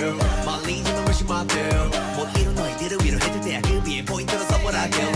girl. My lean, you know, my girl. Well, you know, I did don't hit the I can be point to the I kill.